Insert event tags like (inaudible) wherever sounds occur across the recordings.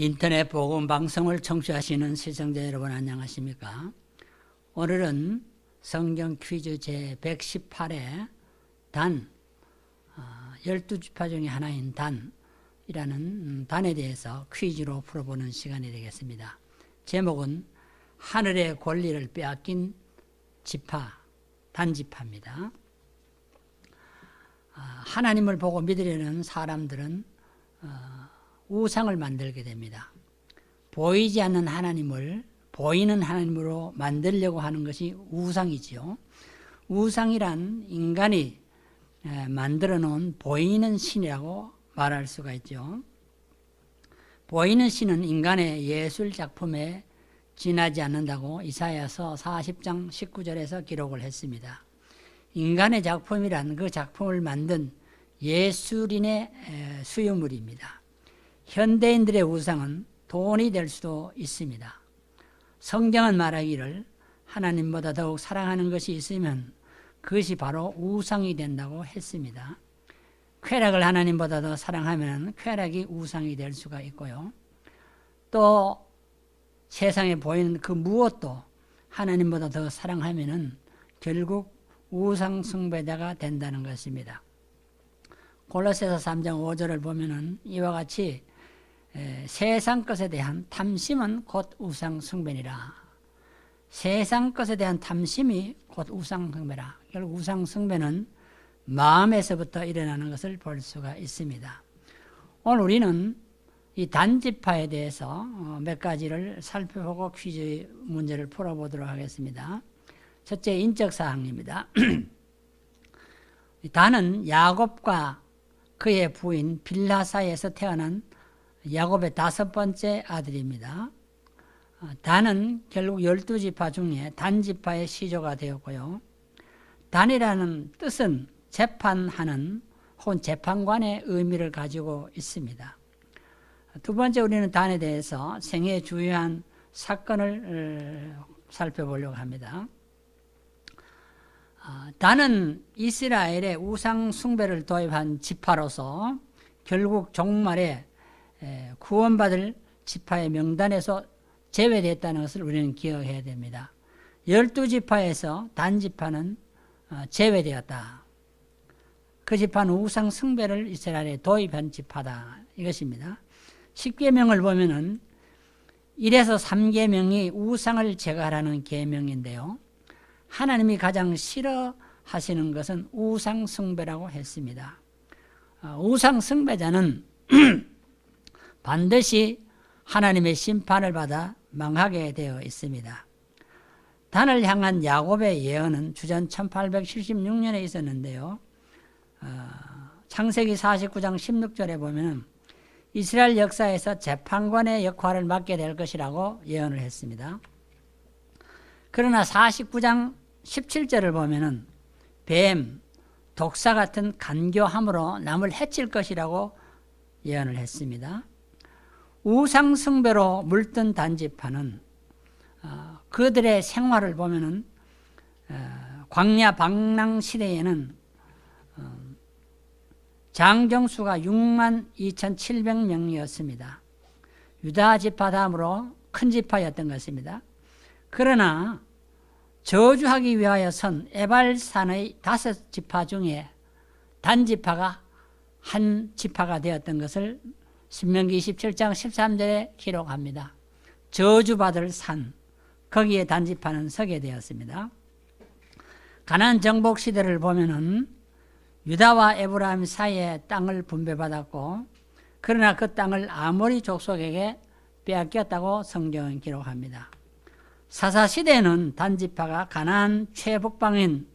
인터넷 복음 방송을 청취하시는 시청자 여러분 안녕하십니까? 오늘은 성경 퀴즈 제 118회 단 12지파 어, 중에 하나인 단이라는 음, 단에 대해서 퀴즈로 풀어보는 시간이 되겠습니다. 제목은 하늘의 권리를 빼앗긴 지파, 단지파입니다. 아, 하나님을 보고 믿으려는 사람들은 어, 우상을 만들게 됩니다. 보이지 않는 하나님을 보이는 하나님으로 만들려고 하는 것이 우상이지요. 우상이란 인간이 만들어 놓은 보이는 신이라고 말할 수가 있죠. 보이는 신은 인간의 예술 작품에 지나지 않는다고 이사야서 40장 19절에서 기록을 했습니다. 인간의 작품이란 그 작품을 만든 예술인의 수요물입니다. 현대인들의 우상은 돈이 될 수도 있습니다. 성경은 말하기를 하나님보다 더욱 사랑하는 것이 있으면 그것이 바로 우상이 된다고 했습니다. 쾌락을 하나님보다 더 사랑하면 쾌락이 우상이 될 수가 있고요. 또 세상에 보이는 그 무엇도 하나님보다 더 사랑하면 결국 우상 숭배자가 된다는 것입니다. 골로새서 3장 5절을 보면은 이와 같이 세상 것에 대한 탐심은 곧 우상 숭배니라. 세상 것에 대한 탐심이 곧 우상 숭배라. 결국 우상 숭배는 마음에서부터 일어나는 것을 볼 수가 있습니다. 오늘 우리는 이 단지파에 대해서 어, 몇 가지를 살펴보고 퀴즈 문제를 풀어보도록 하겠습니다. 첫째 인적 사항입니다. (clears throat) 단은 야곱과 그의 부인 빌라 사이에서 태어난 야곱의 다섯 번째 아들입니다. 어, 단은 결국 열두 지파 중에 단 지파의 시조가 되었고요. 단이라는 뜻은 재판하는 혹은 재판관의 의미를 가지고 있습니다. 두 번째 우리는 단에 대해서 생애 주요한 사건을 어, 살펴보려고 합니다. 어, 단은 이스라엘의 우상 숭배를 도입한 지파로서 결국 종말에 구원받을 지파의 명단에서 제외됐다는 것을 우리는 기억해야 됩니다. 열두 지파에서 단 지파는 어, 제외되었다. 그 지파는 우상 승배를 이스라엘에 도입한 지파다. 이것입니다. 10계명을 보면은 1에서 3계명이 우상을 제거하라는 계명인데요. 하나님이 가장 싫어하시는 것은 우상 숭배라고 했습니다. 어, 우상 숭배자는 (clears throat) 반드시 하나님의 심판을 받아 망하게 되어 있습니다. 단을 향한 야곱의 예언은 주전 1876년에 있었는데요. 어, 창세기 49장 16절에 보면 이스라엘 역사에서 재판관의 역할을 맡게 될 것이라고 예언을 했습니다. 그러나 49장 17절을 보면 뱀, 독사 같은 간교함으로 남을 해칠 것이라고 예언을 했습니다. 우상승배로 물든 단지파는 어, 그들의 생활을 보면은 어, 광야 방랑 시대에는 어, 장정수가 6만 2,700명이었습니다. 유다 지파 다음으로 큰 지파였던 것입니다. 그러나 저주하기 위하여 선 에발산의 다섯 지파 중에 단지파가 한 지파가 되었던 것을 신명기 27장 13절에 기록합니다. 저주받을 산 거기에 단지파는 서게 되었습니다. 가난 정복 시대를 보면은 유다와 에브라임 사이에 땅을 분배받았고 그러나 그 땅을 아모리 족속에게 빼앗겼다고 성경은 기록합니다. 사사 시대는 단지파가 가난 최북방인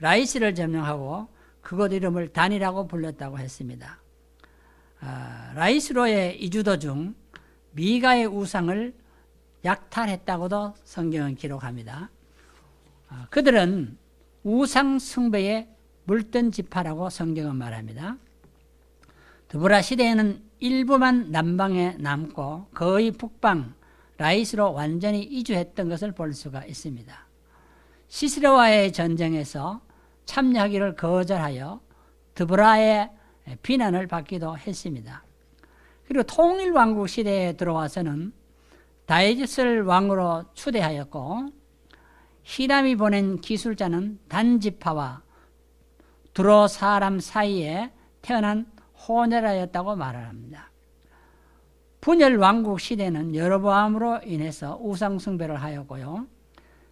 라이스를 점령하고 그곳 이름을 단이라고 불렀다고 했습니다. 아, 라이스로의 이주도 중 미가의 우상을 약탈했다고도 성경은 기록합니다. 아, 그들은 우상 숭배에 물든 지파라고 성경은 말합니다. 드보라 시대에는 일부만 남방에 남고 거의 북방 라이스로 완전히 이주했던 것을 볼 수가 있습니다. 시스라와의 전쟁에서 참여하기를 거절하여 드보라의 비난을 받기도 했습니다. 그리고 통일왕국 시대에 들어와서는 다이제스를 왕으로 추대하였고 히람이 보낸 기술자는 단지파와 두로 사람 사이에 태어난 호네라였다고 말합니다. 분열 왕국 시대는 여로보암으로 인해서 우상 숭배를 하였고요.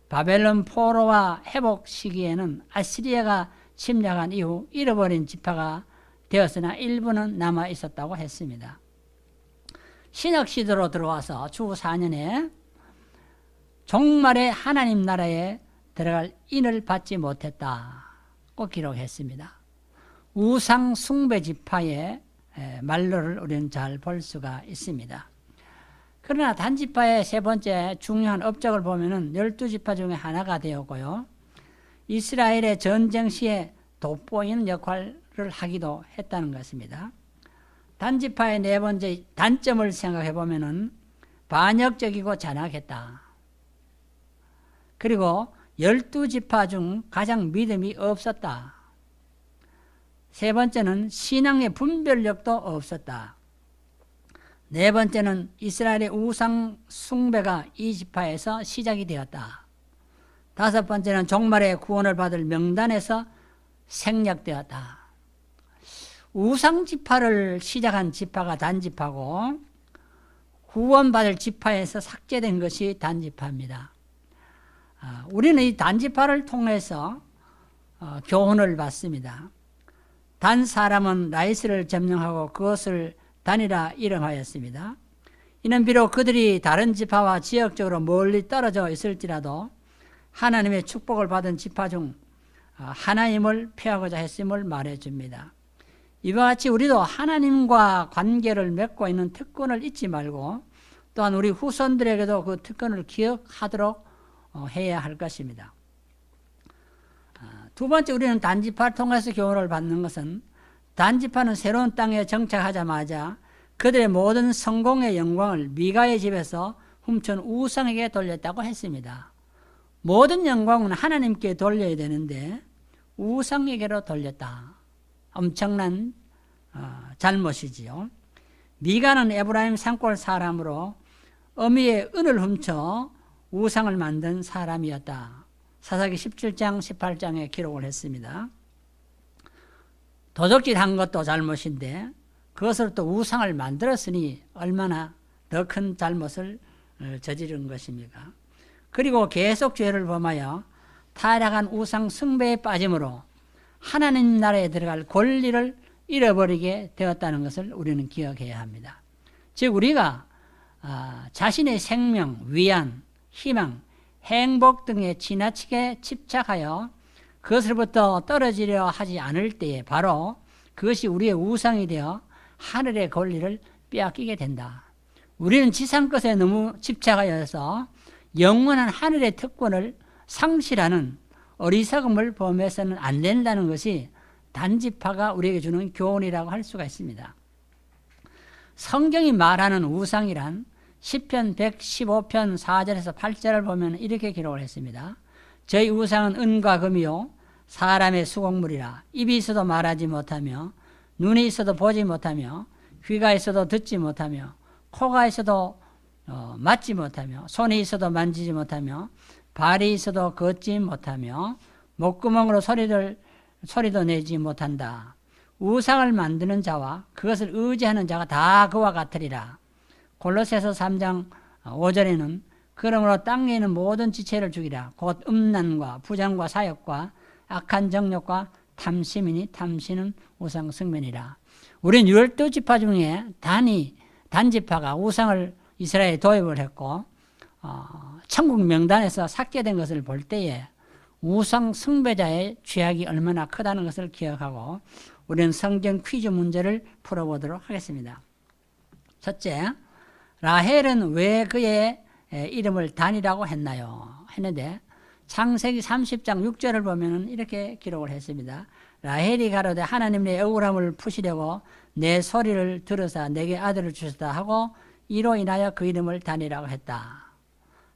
바벨론 포로와 회복 시기에는 아시리아가 침략한 이후 잃어버린 지파가 되었으나 일부는 남아 있었다고 했습니다. 신학 시대로 들어와서 주 4년에 종말의 하나님 나라에 들어갈 인을 받지 못했다고 기록했습니다. 우상 숭배 지파의 말로를 우리는 잘 볼 수가 있습니다. 그러나 단지파의 세 번째 중요한 업적을 보면은 열두 지파 중에 하나가 되었고요. 이스라엘의 전쟁 시에 돋보이는 역할 을 하기도 했다는 것입니다. 단지파의 네 번째 단점을 생각해 보면은 반역적이고 잔악했다. 그리고 열두 지파 중 가장 믿음이 없었다. 세 번째는 신앙의 분별력도 없었다. 네 번째는 이스라엘의 우상 숭배가 이 지파에서 시작이 되었다. 다섯 번째는 종말의 구원을 받을 명단에서 생략되었다. 우상 지파를 시작한 지파가 단지파고 구원받을 지파에서 삭제된 것이 단지파입니다. 아, 우리는 이 단지파를 통해서 어, 교훈을 받습니다. 단 사람은 라이스를 점령하고 그것을 단이라 이름하였습니다. 이는 비록 그들이 다른 지파와 지역적으로 멀리 떨어져 있을지라도 하나님의 축복을 받은 지파 중 어, 하나님을 피하고자 했음을 말해줍니다. 이와 같이 우리도 하나님과 관계를 맺고 있는 특권을 잊지 말고 또한 우리 후손들에게도 그 특권을 기억하도록 어, 해야 할 것입니다. 아, 두 번째 우리는 단지파를 통해서 교훈을 받는 것은 단지파는 새로운 땅에 정착하자마자 그들의 모든 성공의 영광을 미가의 집에서 훔친 우상에게 돌렸다고 했습니다. 모든 영광은 하나님께 돌려야 되는데 우상에게로 돌렸다. 엄청난 어, 잘못이지요. 미가는 에브라임 산골 사람으로 어미의 은을 훔쳐 우상을 만든 사람이었다. 사사기 17장, 18장에 기록을 했습니다. 도적질 한 것도 잘못인데 그것을 또 우상을 만들었으니 얼마나 더 큰 잘못을 어, 저지른 것입니까? 그리고 계속 죄를 범하여 타락한 우상 숭배에 빠짐으로 하나님 나라에 들어갈 권리를 잃어버리게 되었다는 것을 우리는 기억해야 합니다. 즉 우리가 아, 자신의 생명, 위안, 희망, 행복 등에 지나치게 집착하여 그것으로부터 떨어지려 하지 않을 때에 바로 그것이 우리의 우상이 되어 하늘의 권리를 빼앗기게 된다. 우리는 지상 것에 너무 집착하여서 영원한 하늘의 특권을 상실하는 어리석음을 범해서는 안 된다는 것이 단지파가 우리에게 주는 교훈이라고 할 수가 있습니다. 성경이 말하는 우상이란 10편 115편 4절에서 8절을 보면 이렇게 기록을 했습니다. 저희 우상은 은과 금이요 사람의 수공물이라 입이 있어도 말하지 못하며 눈이 있어도 보지 못하며 귀가 있어도 듣지 못하며 코가 있어도 어, 맞지 못하며 손이 있어도 만지지 못하며 발이 있어도 걷지 못하며 목구멍으로 소리를 소리도 내지 못한다. 우상을 만드는 자와 그것을 의지하는 자가 다 그와 같으리라. 골로새서 3장 5절에는 그러므로 땅에 있는 모든 지체를 죽이라. 곧 음란과 부정과 사역과 악한 정욕과 탐심이니 탐심은 우상 승면이라. 우린 열두 지파 중에 단이 단지파가 우상을 이스라엘에 도입을 했고 어, 천국 명단에서 삭제된 것을 볼 때에 우상 숭배자의 죄악이 얼마나 크다는 것을 기억하고 우리는 성경 퀴즈 문제를 풀어보도록 하겠습니다. 첫째, 라헬은 왜 그의 이름을 단이라고 했나요? 했는데 창세기 30장 6절을 보면 이렇게 기록을 했습니다. 라헬이 가로되 하나님 내 억울함을 푸시려고 내 소리를 들으사 내게 아들을 주셨다 하고 이로 인하여 그 이름을 단이라고 했다.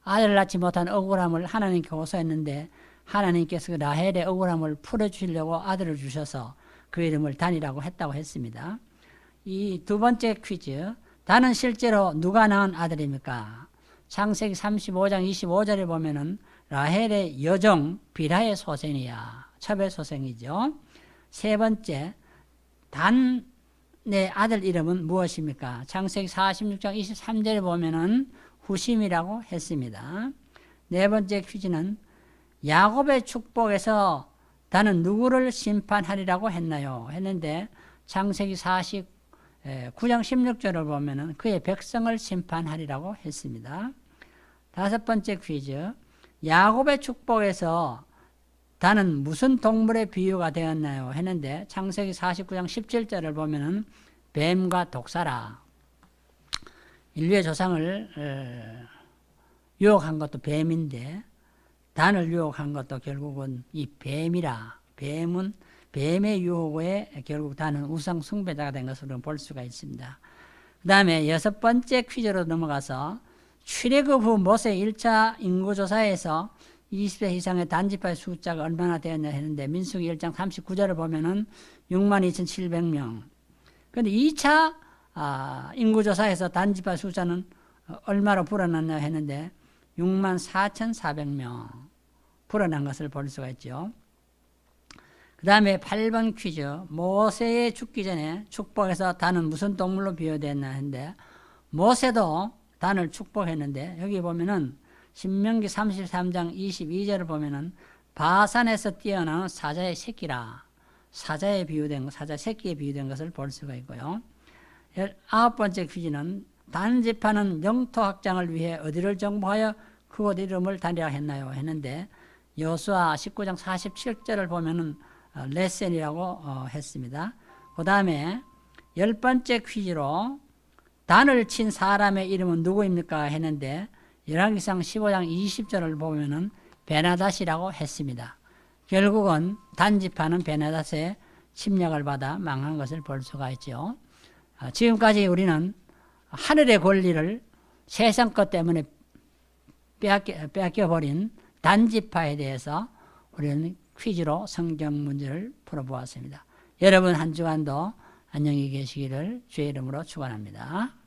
아들을 낳지 못한 억울함을 하나님께 호소했는데 하나님께서 그 라헬의 억울함을 풀어주시려고 아들을 주셔서 그 이름을 단이라고 했다고 했습니다. 이 두 번째 퀴즈 다는 실제로 누가 낳은 아들입니까? 창세기 35장 25절에 보면은 라헬의 여종 비라의 소생이야. 첩의 소생이죠. 세 번째, 단의 아들 이름은 무엇입니까? 창세기 46장 23절에 보면은 후심이라고 했습니다. 네 번째 퀴즈는 야곱의 축복에서 나는 누구를 심판하리라고 했나요? 했는데 창세기 49장 16절을 보면은 그의 백성을 심판하리라고 했습니다. 다섯 번째 퀴즈. 야곱의 축복에서 나는 무슨 동물의 비유가 되었나요? 했는데 창세기 49장 17절을 보면 은 뱀과 독사라. 인류의 조상을 유혹한 것도 뱀인데 단을 유혹한 것도 결국은 이 뱀이라. 뱀은 뱀의 유혹에 결국 단은 우상 숭배자가 된 것으로 볼 수가 있습니다. 그 다음에 여섯 번째 퀴즈로 넘어가서 출애굽 후 모세 1차 인구조사에서 20세 이상의 단지파의 숫자가 얼마나 되었냐 했는데 민수기 1장 39절을 보면 은 6만 2,700명. 그런데 2차 아, 인구조사에서 단지파 숫자는 얼마로 불어났냐 했는데 6만 4,400명 불어난 것을 볼 수가 있죠. 그 다음에 8번 퀴즈. 모세의 죽기 전에 축복해서 단은 무슨 동물로 비유됐나 했는데 모세도 단을 축복했는데 여기 보면은 신명기 33장 22절을 보면은 바산에서 뛰어나는 사자의 새끼라 사자에 비유된 사자 새끼에 비유된 것을 볼 수가 있고요. 아홉 번째 퀴즈는 단지파는 영토 확장을 위해 어디를 정복하여 그곳 이름을 단이라 했나요? 했는데 여수아 19장 47절을 보면은 어, 레센이라고 어, 했습니다. 그 다음에 열 번째 퀴즈로 단을 친 사람의 이름은 누구입니까? 했는데 열왕기상 15장 20절을 보면은 베나닷이라고 했습니다. 결국은 단지파는 베나닷의 침략을 받아 망한 것을 볼 수가 있죠. 아, 지금까지 우리는 하늘의 권리를 세상 것 때문에 빼앗겨, 빼앗겨버린 단지파에 대해서 우리는 퀴즈로 성경 문제를 풀어보았습니다. 여러분 한 주간도 안녕히 계시기를 주의 이름으로 축원합니다.